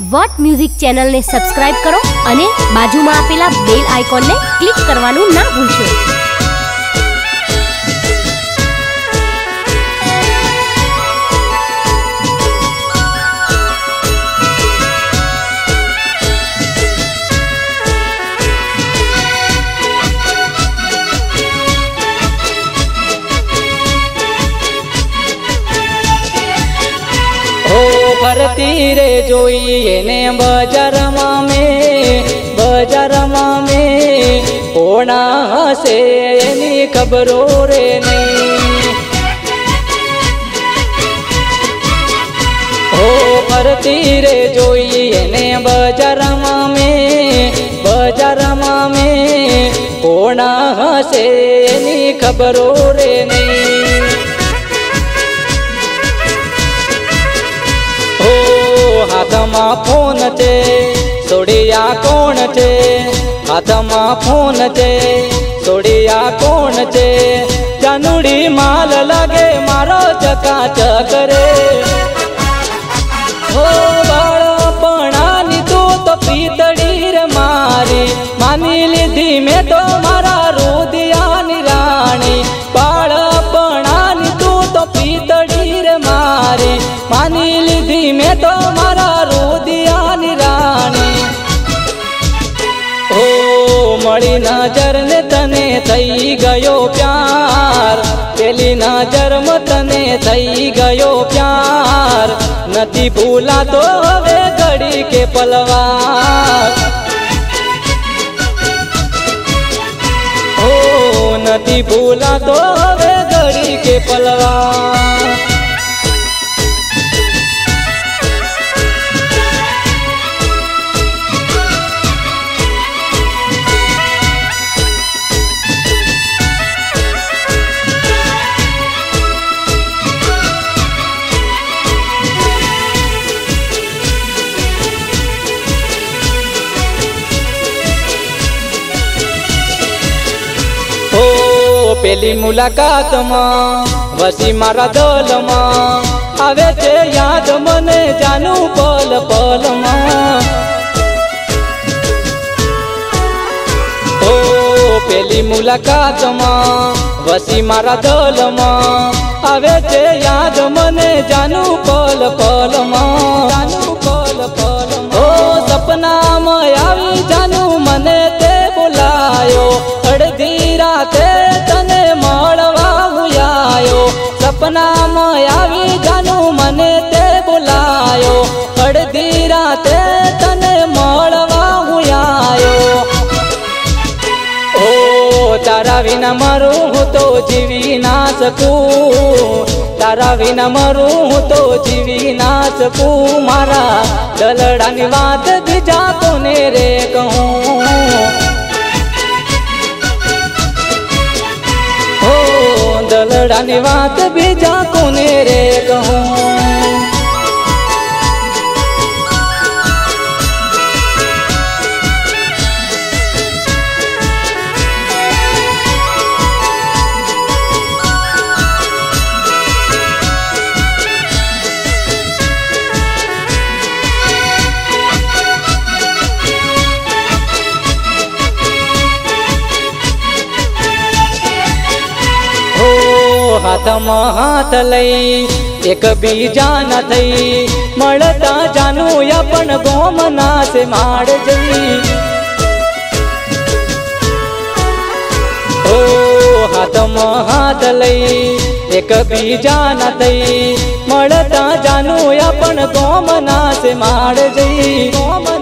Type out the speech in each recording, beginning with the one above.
Vote music ચેનલને subscribe કરો અને બાજુમાં આપેલા બેલ આઇકોનને ક્લિક કરવાનું ના ભૂલશો. ફરતી રે જોઈએ ને બજારમાં મેં બજારમાં મેં. કોણા હશે એની ખબરો રે નહીં. હો ફરતી રે જોઈએ ને બજારમાં મેં બજારમાં મેં. કોણા હશે એની ખબરો રે નહીં. સોડિયા કોણ છે? હાથમાં ફોન છે. સોડિયા કોણ છે? જાનુડી માલ લાગે, મારો ચકાચક રે. હો બાળપણાની તું તો પીતળી રે મારી. માની લીધી મેં તો મારા રુદિયાની રાણી. બાળપણાની તું તો પીતળી રે મારી. માની લીધી મેં તો મારા મળી નજર ને તને થઈ ગયો પ્યાર. પેલી નજરમાં તને થઈ ગયો પ્યાર. નથી ભૂલાતો હવે ઘડી કે પલવાર. નથી ભૂલાતો હવે ઘડી કે પલવાર. પેલી મુલાકાતમાં, વસી મારા દલમાં, આવે છે યાદ મને જાનું પલ પલમાં. ઓ, પેલી મુલાકાતમાં, વસી મારા દલમાં, આવે છે યાદ મને જાનું પલ પલમાં. વિના મરું હું તો જીવી ના શકું. તારા વિના મરું હું તો જીવી ના શકું. મારા દલડાની વાત બીજા કોને રે કહું? દલડાની વાત બીજા કોને રે કહું? હાથમાં હાથ લઈ, એક બીજા ના થઈ. મળતા જાનું પણ ગોમ ના સે માડ જઈ. ઓ હાથમાં હાથ લઈ, એક બીજા ના થઈ. મળતા જાનું પણ ગોમ ના સે માડ જઈ. ગોમ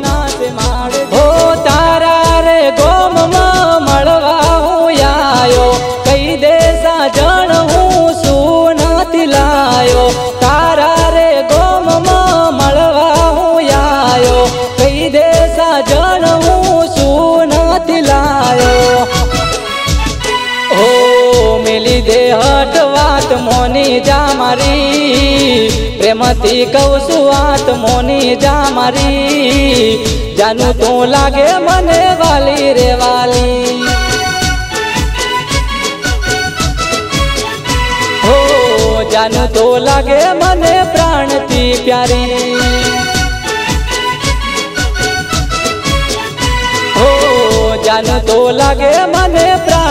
દે હટ વાત મોની જા મારી. પ્રેમથી કહું વાત મોની જા મારી. જાનું તું લાગે મને વાલી રે વાલી. હો, જાનું તો લાગે મને પ્રાણથી પ્યારી. જાન તો લાગે મને પ્રાણ